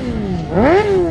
Mm.